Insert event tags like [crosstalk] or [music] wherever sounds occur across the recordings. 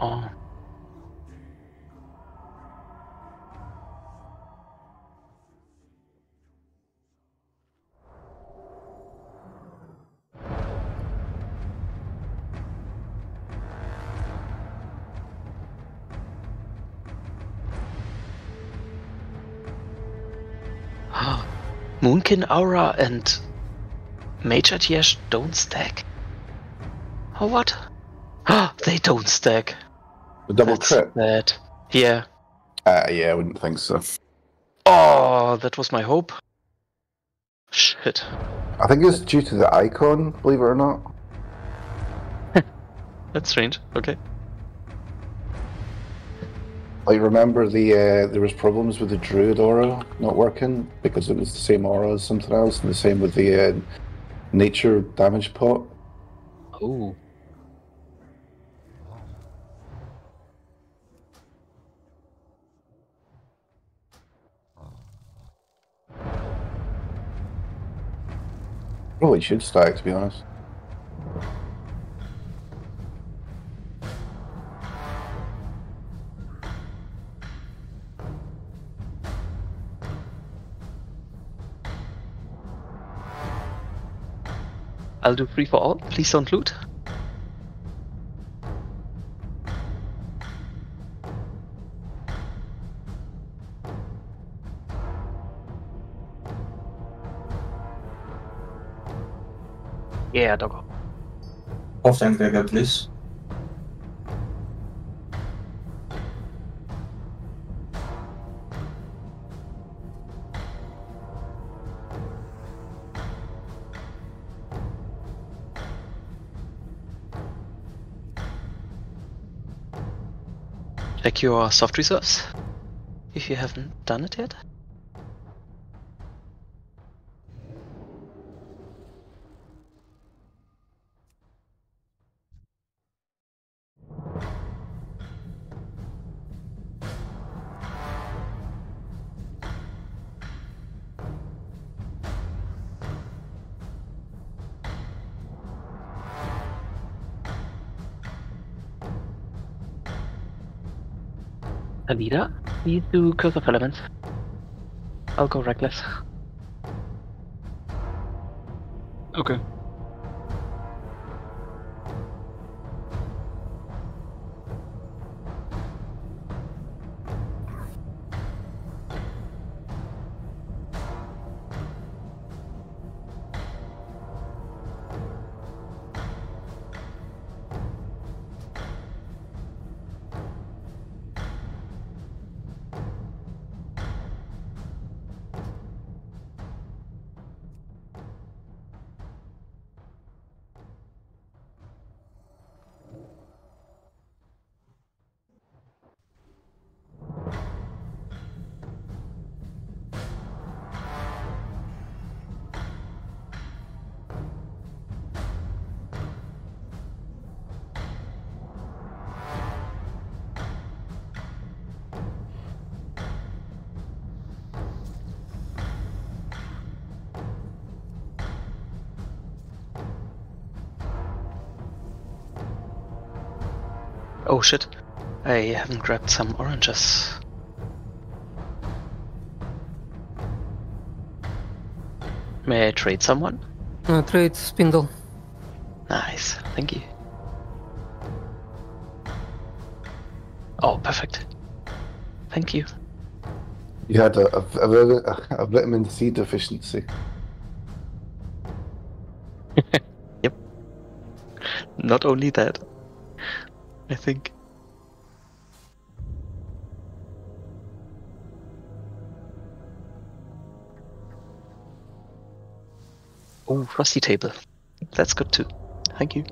Ah. Oh. Moonkin Aura and Major Tiesh don't stack? Or what? [gasps] they don't stack. The double That's crit? bad. Yeah. Uh, yeah, I wouldn't think so. Oh, that was my hope. Shit. I think it's due to the icon, believe it or not. [laughs] That's strange. Okay. Like, remember the uh, there was problems with the Druid aura not working because it was the same aura as something else, and the same with the uh, nature damage pot. Oh. Probably should stack, to be honest. I'll do free for all. Please don't loot. Yeah, doggo. Off tank again, please. Check your soft reserves. If you haven't done it yet. Alida, please do Curse of Elements. I'll go Reckless. Okay. Oh shit. I haven't grabbed some oranges. May I trade someone? Uh, trade spindle. Nice, thank you. Oh, perfect. Thank you. You had a, a, a, a vitamin C deficiency. [laughs] yep. Not only that, I think. Oh, rusty table. That's good too. Thank you.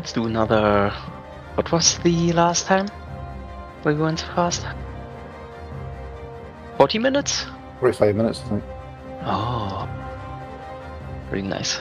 Let's do another. What was the last time we went fast? 40 minutes? 45 minutes, I think. Oh. Very nice.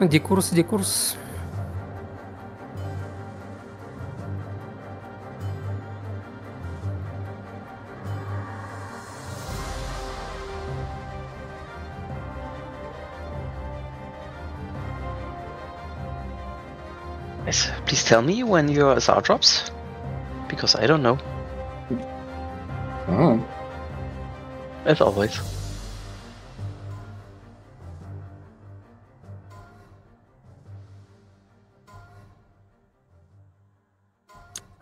Дикурс, дикурс. Yes, please tell me when your SR drops. Because I don't know. Oh, As always.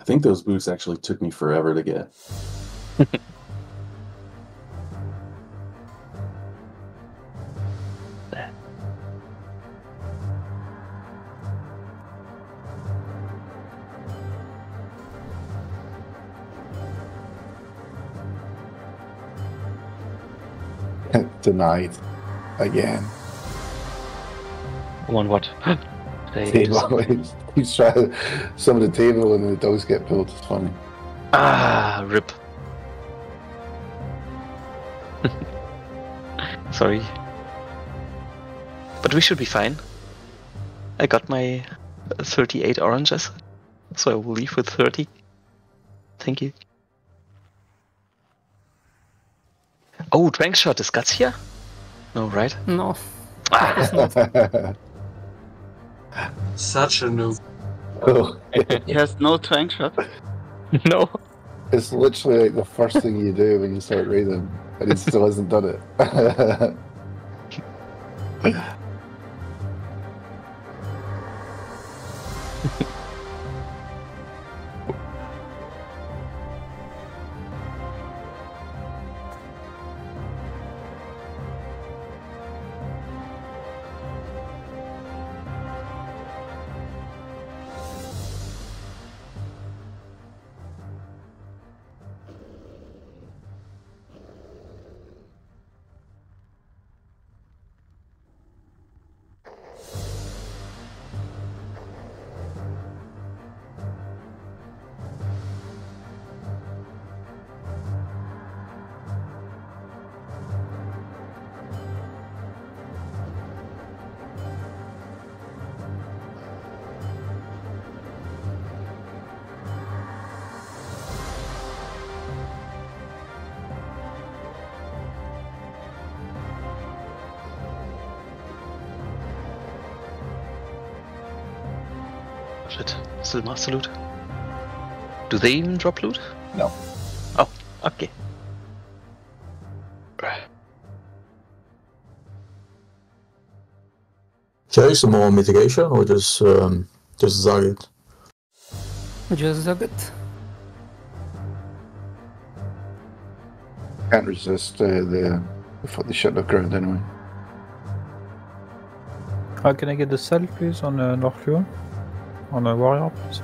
Think those boots actually took me forever to get. [laughs] denied again. One what? [laughs] They Table. [laughs] He's trying some of the table and the dogs get pulled. It's funny. Ah, rip. [laughs] Sorry. But we should be fine. I got my 38 oranges, so I will leave with 30. Thank you. Oh, Tranq Shot, is Guts here? No, right? No, Ah, [laughs] Such a noob. oh, He has no tranq shot. [laughs] no. it's literally like the first thing you do when you start reading, and he still hasn't done it. [laughs] Shit, still master loot. Do they even drop loot? No. Oh, okay. Jay, some more mitigation or just um, just Zagat? just Zagat. Can't resist uh, the the, the shit of ground anyway. Uh, can I get the cell, please, on uh, North Lure? On a warrior, please?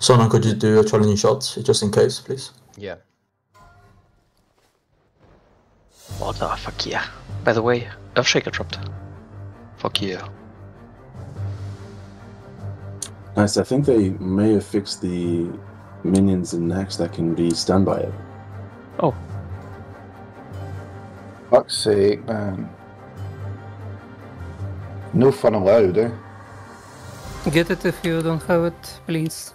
Sona, could you do a challenging shot just in case, please? Yeah. What the fuck yeah. By the way, Earthshaker dropped. Fuck yeah. Nice. I think they may have fixed the minions in next that can be stunned by it. Oh. Fuck's sake, man. No fun allowed, eh? Get it if you don't have it, please.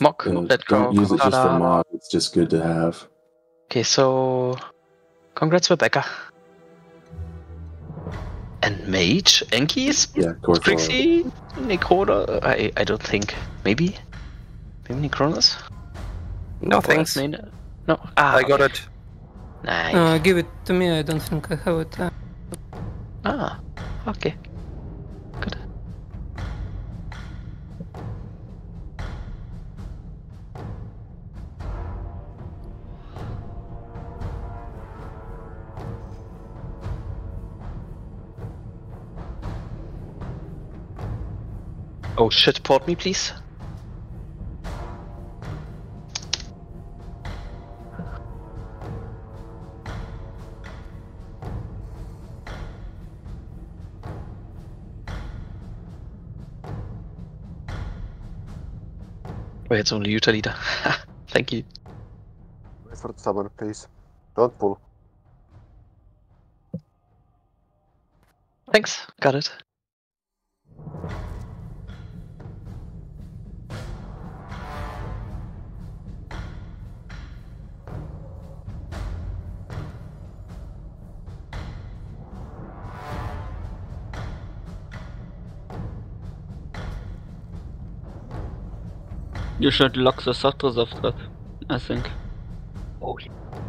Mock, Uh, let don't use it just for Ta-da. mod. It's just good to have. Okay, so congrats Rebecca. And Mage, Enki's, Yeah, Corthor. Trixie, Necrona. I I don't think. Maybe, maybe Necronos. No Or thanks. Main- No. Ah, I got okay. it. Nice. Uh, give it to me, I don't think I have it. Uh, ah, okay. Oh shit, port me please. Wait, it's only Utah leader. [laughs] Thank you. Wait for the summon, please. Don't pull. Thanks, got it. You should lock the Sotrasov trap, I think.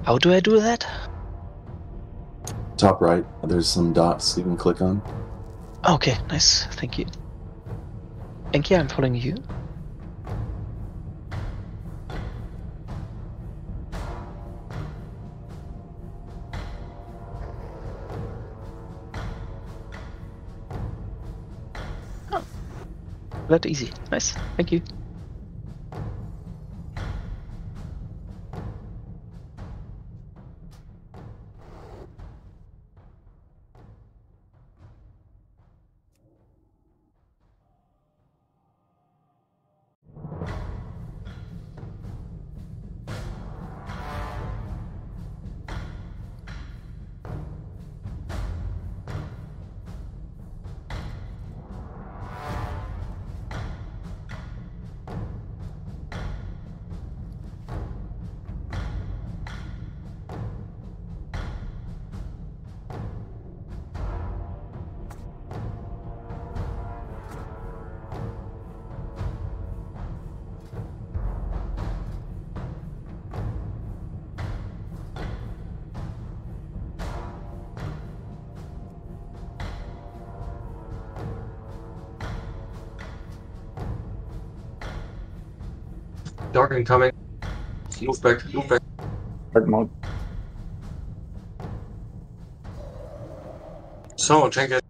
How do I do that? Top right, there's some dots you can click on. Okay, nice. Thank you. Enki, I'm following you. Oh, that easy. Nice. Thank you. Dark incoming. Move back, move back. Hard mode. So, check it.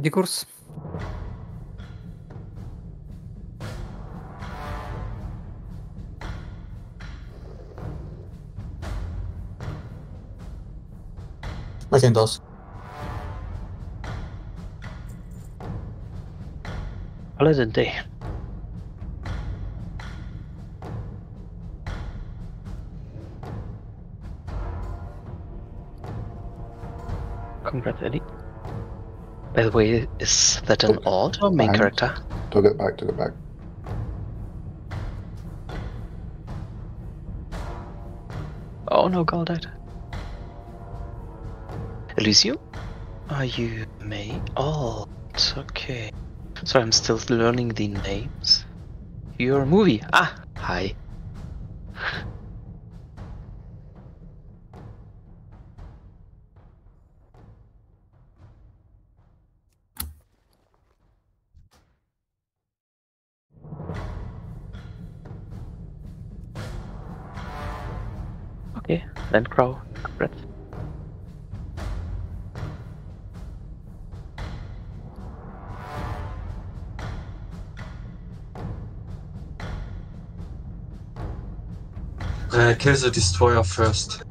Discourse. Macintosh. Paladin Day. Congrats, Eddie. By the way, is that an odd or main character? Took it back, took it back. Oh no, Gal died. Elysium? Are you May? Oh, it's okay. Sorry, I'm still learning the names. Your movie. Ah, hi. Okay, then Crow. Uh, kill the destroyer first.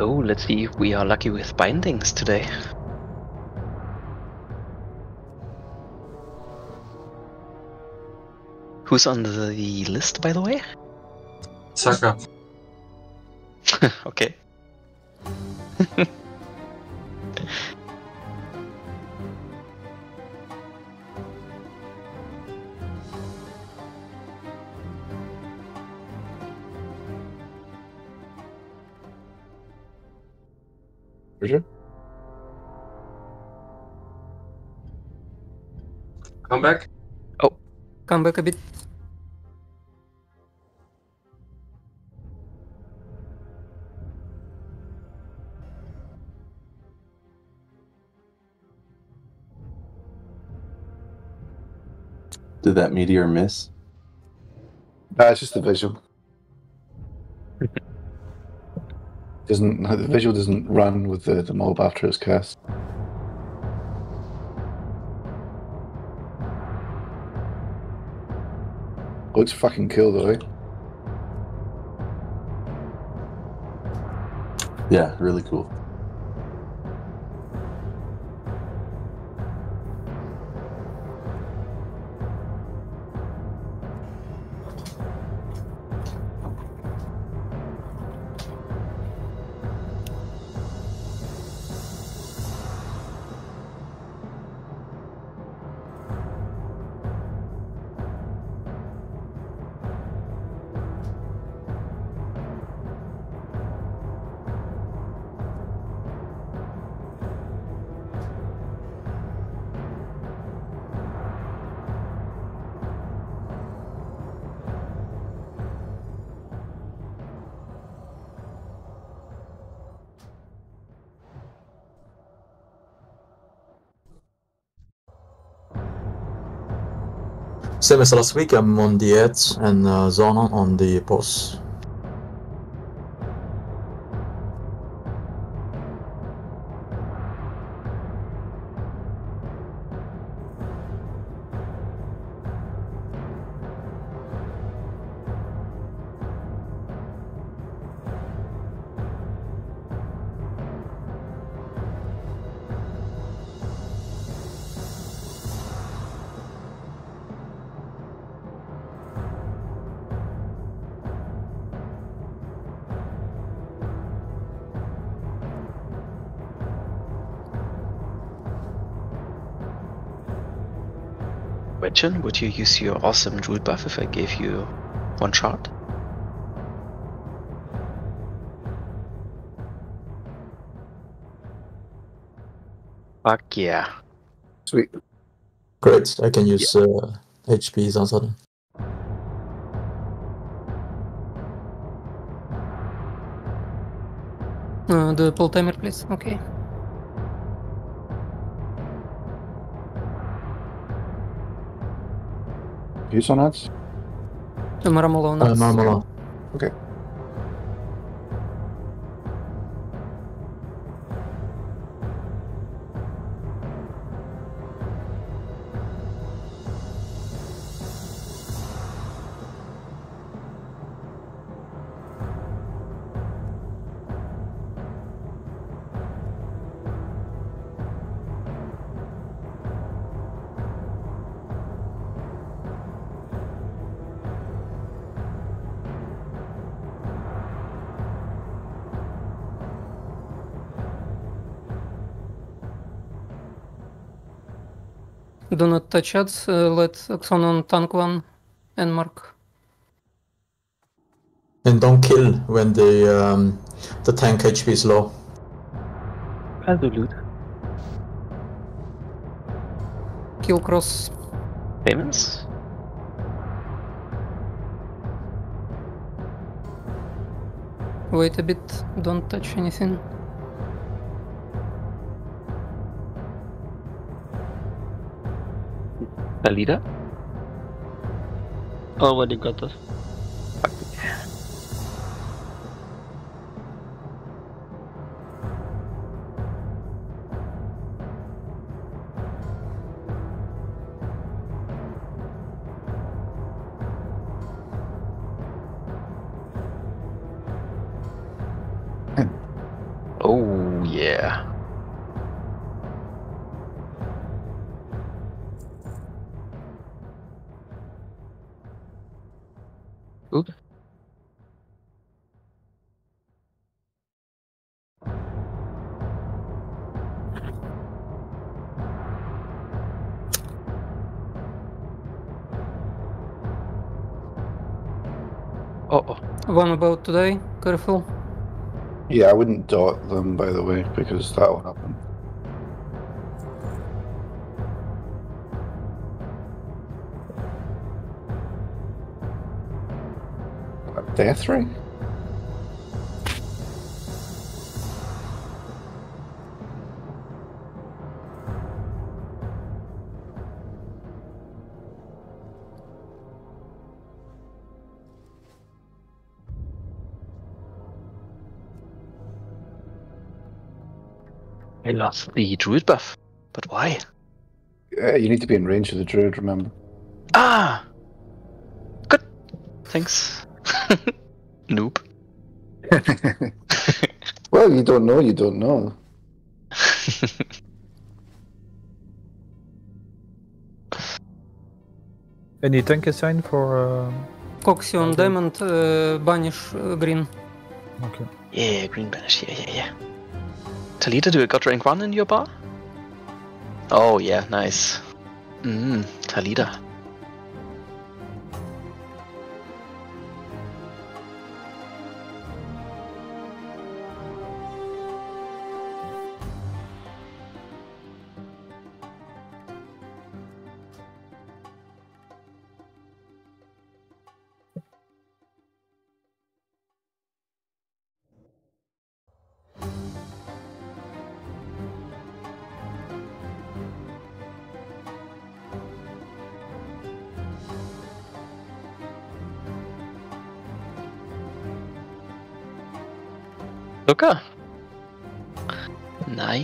So let's see if we are lucky with bindings today. Who's on the list, by the way? Saka. [laughs] okay. [laughs] sure. Come back. Oh, come back a bit. Did that meteor miss? Nah, it's just the visual. Doesn't [laughs] the visual doesn't run with the, the mob after it's cast. Looks fucking cool though, eh? Yeah, really cool. Same as last week, I'm on the edge and uh, Zona on the post. Question, would you use your awesome jewel buff if I gave you one shot? Fuck yeah. Sweet. Great, I can use uh, HP Zanzada. Uh, the pull timer, please. Okay. Use on ads? The Marmalone. Uh, Marmala. Okay. Do not touch ads. Uh, let Axon on tank one and mark. And don't kill when the um, the tank HP is low. I'll do loot. Kill cross. Payments? Wait a bit. Don't touch anything. Alida? Already got it. One about today. Careful. Yeah, I wouldn't dot them, by the way, because that'll happen. A death ring? I lost the druid buff. But why? Uh, you need to be in range of the druid, remember? Ah! Good. Thanks. [laughs] Noob. [laughs] well, you don't know, you don't know. [laughs] Any tank assign for. Uh... Coxy on Okay. diamond. Uh, banish uh, green. Okay. yeah, green banish. Yeah, yeah, yeah. Talita, do you got rank 1 in your bar? Oh, yeah, nice. Mmm, Talita.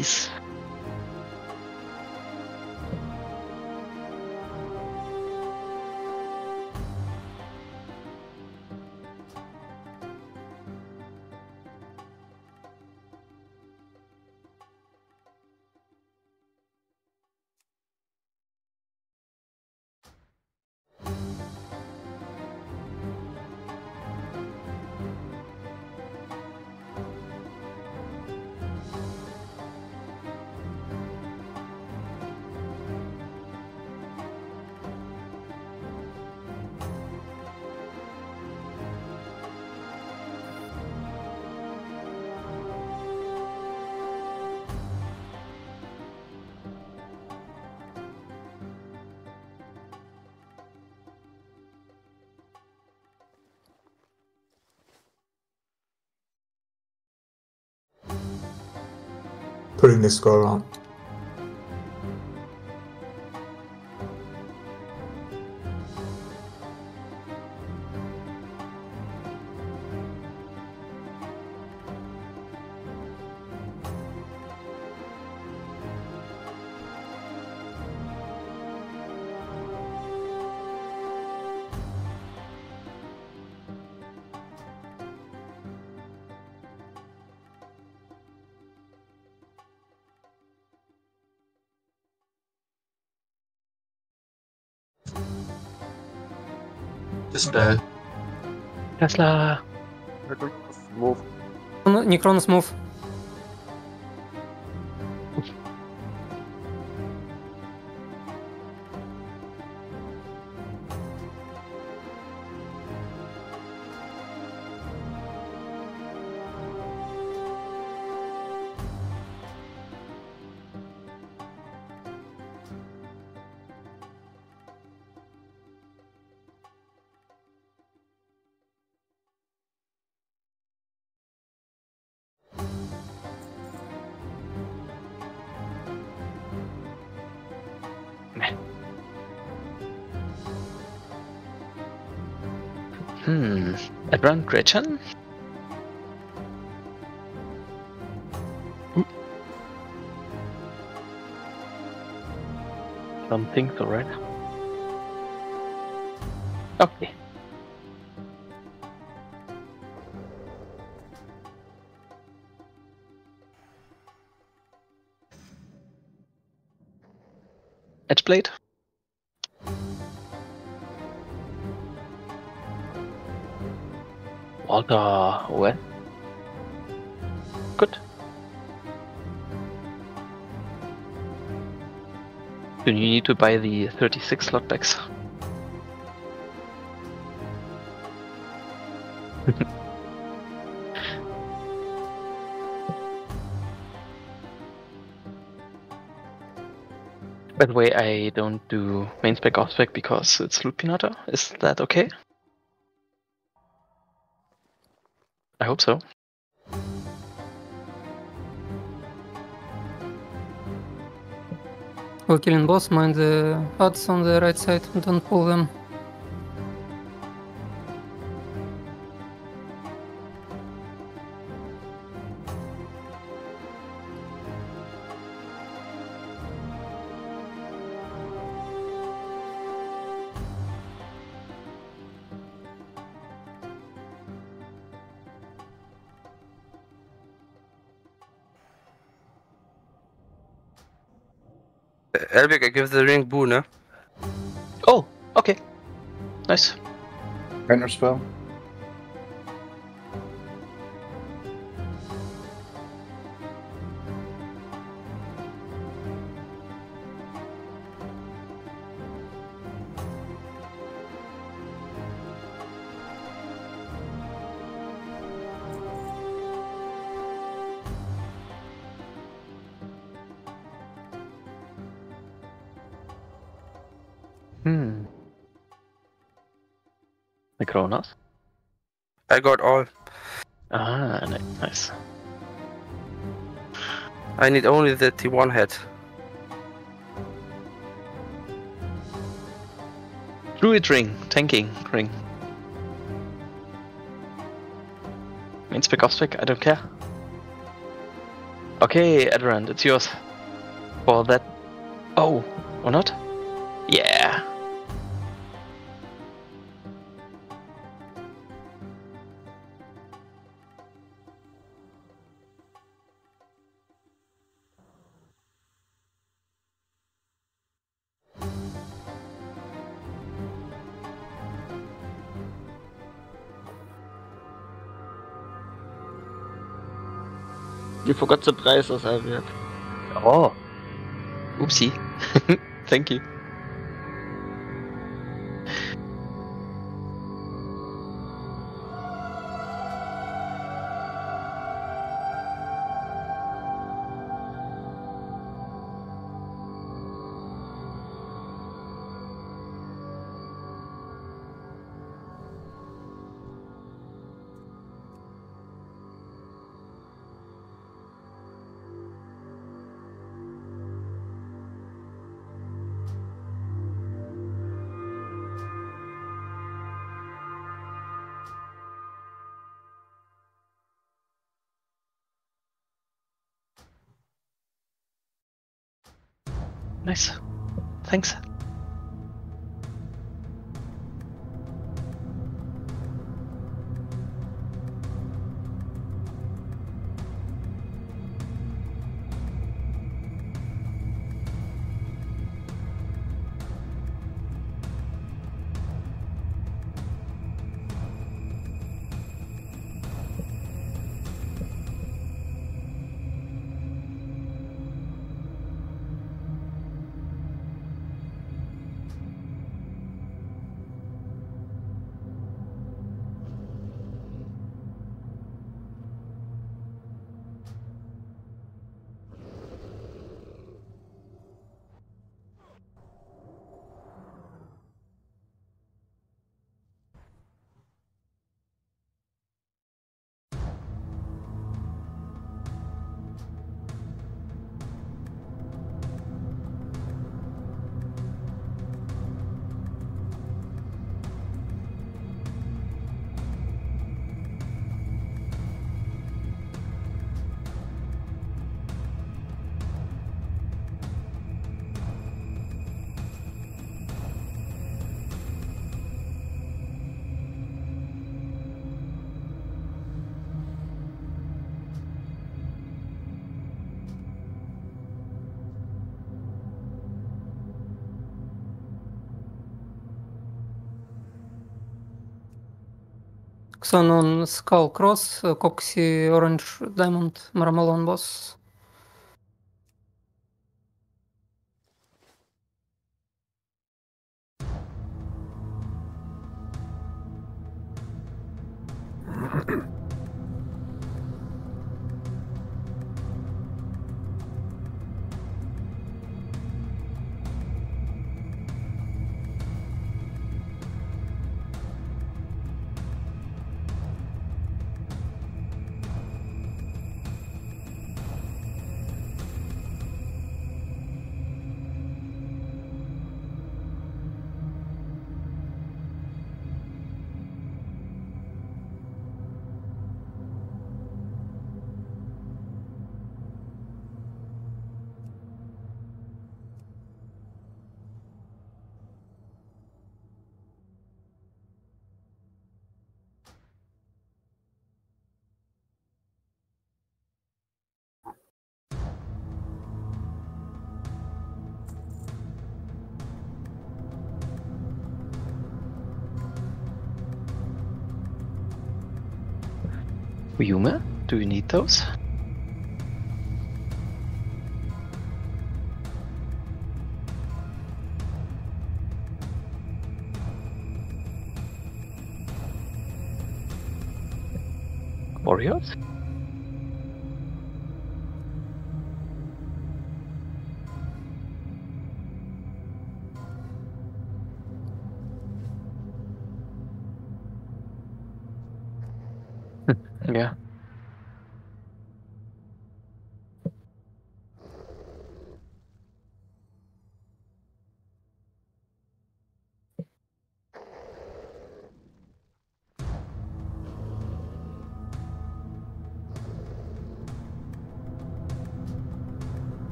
Nice. Putting this score on. Just bad. Tesla. Move. Necronus Advan Gretchen? Don't think so, right? Okay. Edgeblade? Uh, Walter West? Good. Do you need to buy the 36 slot bags? [laughs] By the way, I don't do main spec off spec because it's loot pinata. Is that okay? I hope so. We're killing boss, mind the odds on the right side, don't pull them. Give the ring Boo, ne? Oh, okay. Nice. Counter spell. Necronos? I got all. Ah, nice. I need only the T1 head. Druid ring, tanking ring. Main spec off spec, I don't care. Okay, Adrant, it's yours. For that. Oh, or not? Yeah. Forgot the prices, Elvik. Oh. Oopsie. [laughs] Thank you. Nice. Thanks. Son on Skullcross, Coxy, Orange Diamond, Marmalon Boss. Yuma, do you need those? Warriors?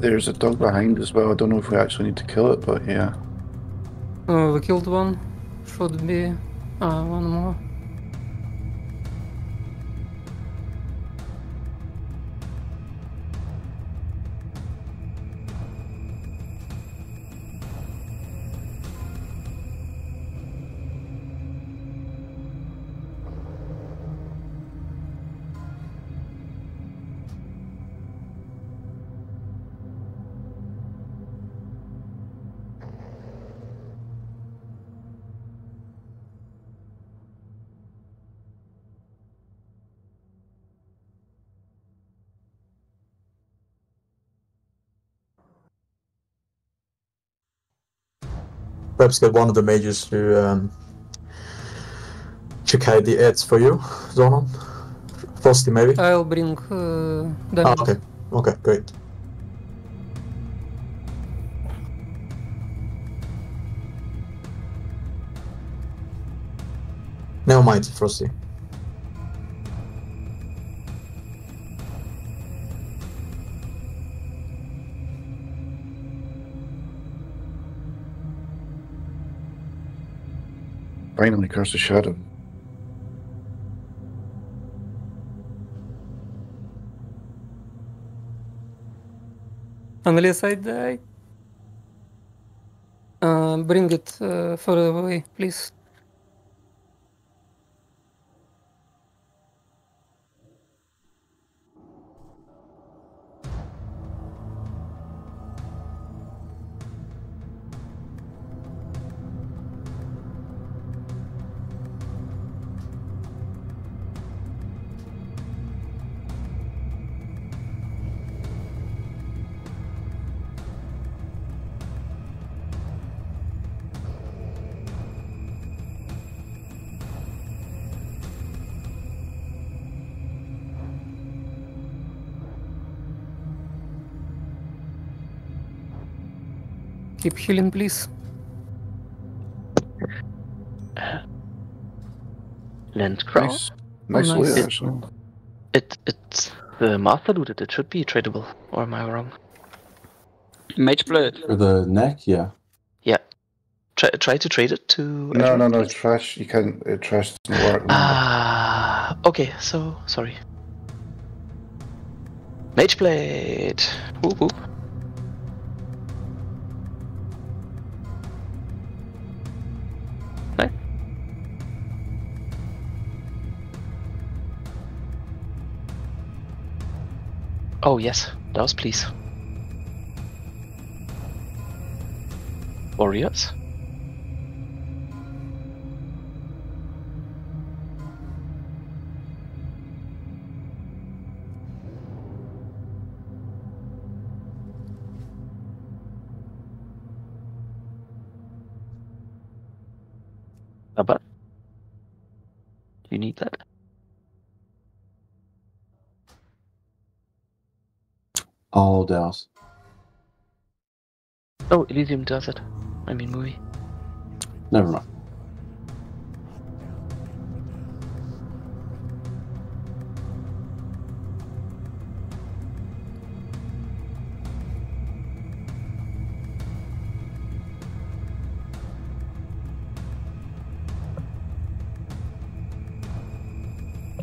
There's a dog behind as well. I don't know if we actually need to kill it, but yeah. Uh, we killed one. Should be uh, one more. Perhaps get one of the mages to um, check out the ads for you, Zonon. Frosty, maybe. I'll bring uh, Ah, okay. Okay, great. Never mind, Frosty. Finally, Curse of Shadow. Unless I die. Uh, bring it uh, further away, please. Healing, please. Land crown. Nice, nice nice. loot, actually. It it's the master looted. It should be tradable, or am I wrong? Mage blade. For the neck, yeah. Yeah. Try try to trade it to. No, everyone, no, no, please. trash. You can't. Uh, trash doesn't work. remember. Ah, okay. So sorry. Mage blade. Whoop whoop. Oh yes, those please. Warriors. All douse. Oh, Elysium does it. I mean, movie. Never mind.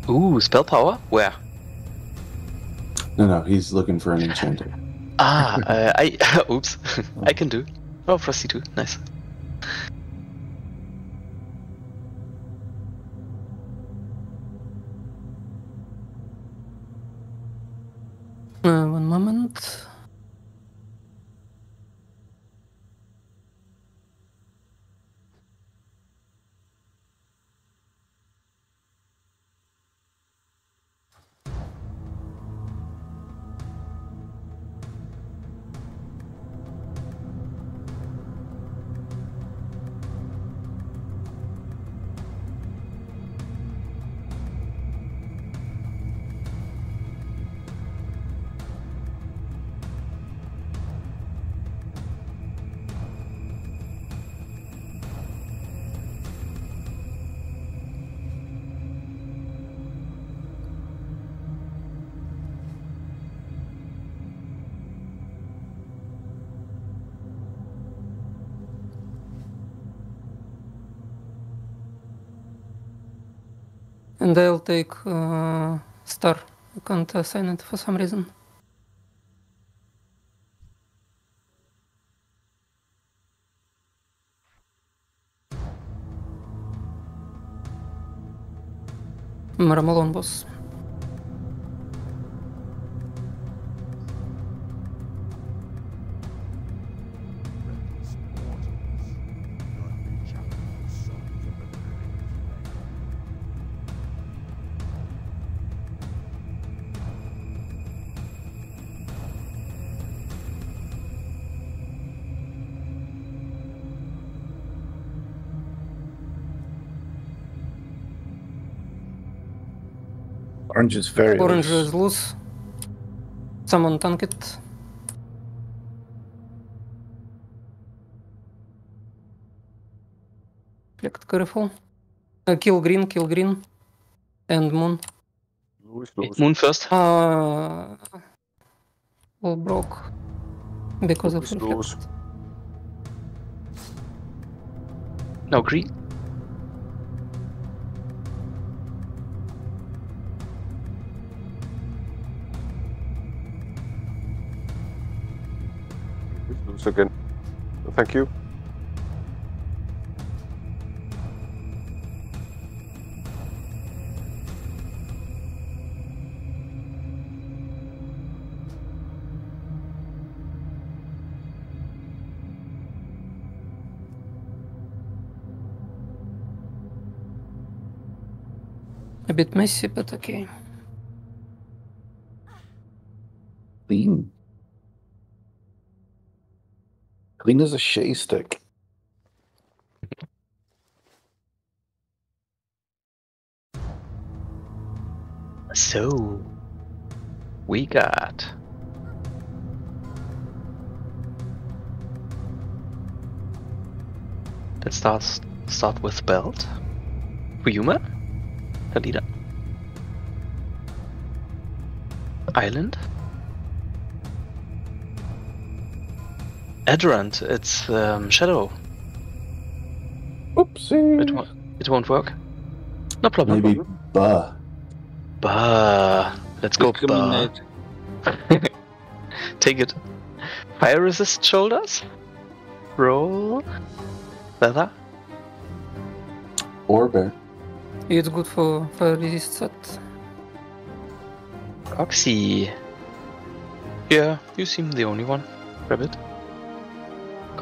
Ooh, spell power? Where? No, no, he's looking for an enchanter. Ah, uh, I. [laughs] Oops. [laughs] I can do. Oh, Frosty too. Nice. And I'll take uh, star. I can't assign it for some reason. Maramalon boss. Orange is very Orange loose. is loose. Someone tank it. Reflect careful. Uh, kill green, kill green. And moon. Lose, Moon first. Uh, all broke. Because of Lose, reflect. lose. No, green. Lose, lose again. Thank you. A bit messy, but okay. Clean. Clean as a shay stick. So, we got Let's start start with belt. Ryuma, the leader. Island. Adrant, it's um, Shadow. Oopsie. It, wo- it won't work. No problem. Maybe Ba. Bah. Let's go, bah. [laughs] Take it. Fire resist shoulders. Roll. Leather. Or Bear. It's good for fire resist set. Oxy. Yeah, you seem the only one. Grab it.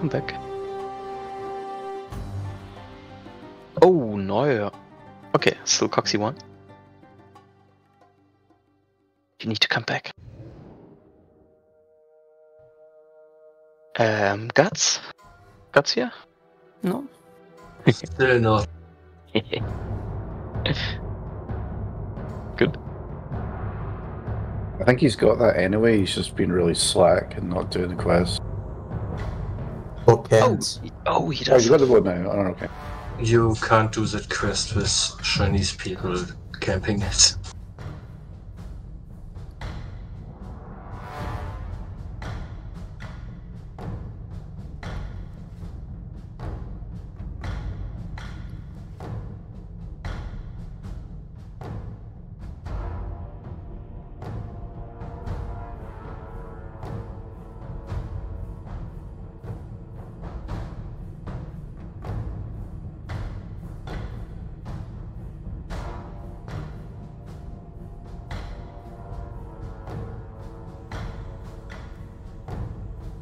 Come back. Oh, no. Okay, still Coxy one. You need to come back. Um, Guts? Guts here? No. [laughs] Still not. [laughs] Good. I think he's got that anyway. He's just been really slack and not doing the quest. Or can't. Oh, he Oh, does. Oh, you got the one now. Oh, okay. You can't do that quest with Chinese people camping it.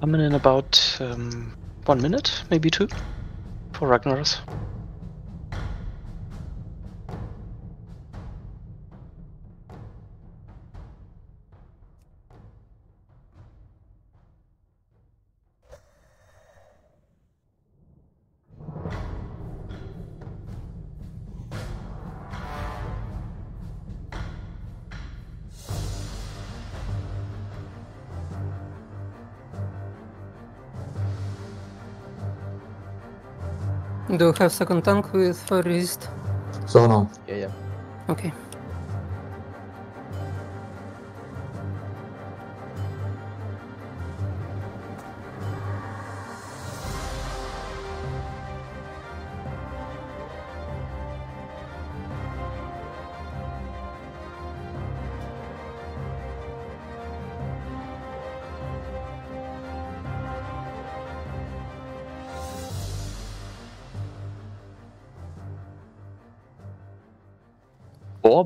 Coming in about um, one minute, maybe two, for Ragnaros. Do you have second tank with fire resist? So no. Yeah, yeah. Okay.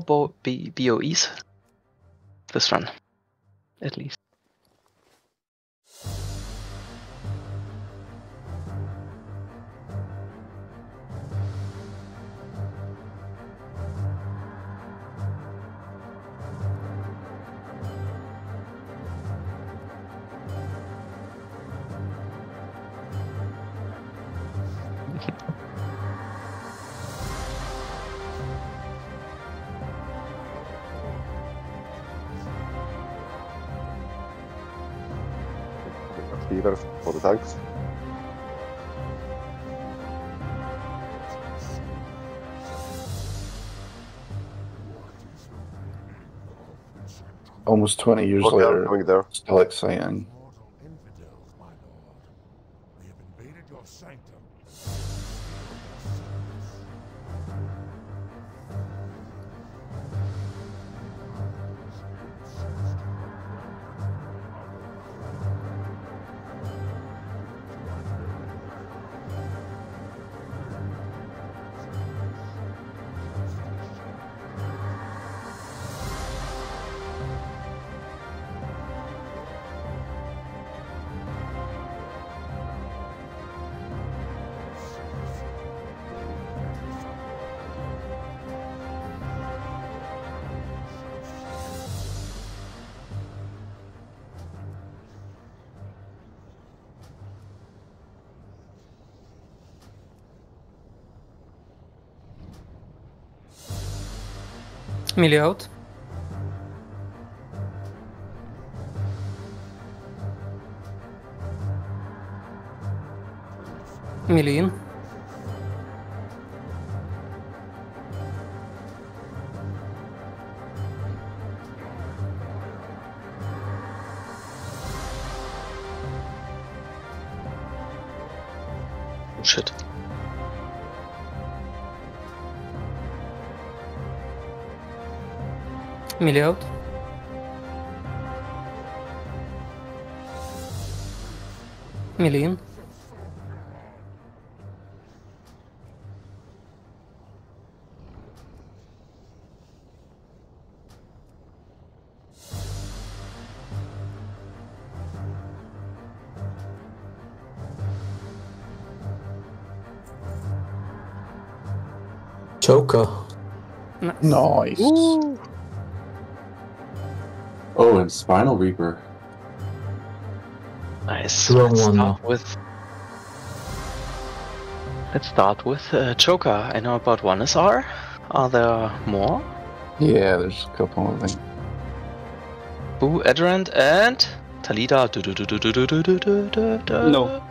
Bo- B- BOEs. This run, at least. Healers for the tanks. Almost 20 years Okay, later, still exciting. Melee out. miljard. Million. Choker. Nice. nice and Spinal Reaper. Nice. Let's, start with, let's start with uh, Choker. I know about one SR. Are there more? Yeah, there's a couple of them. Boo, Adrant, and Talita. No.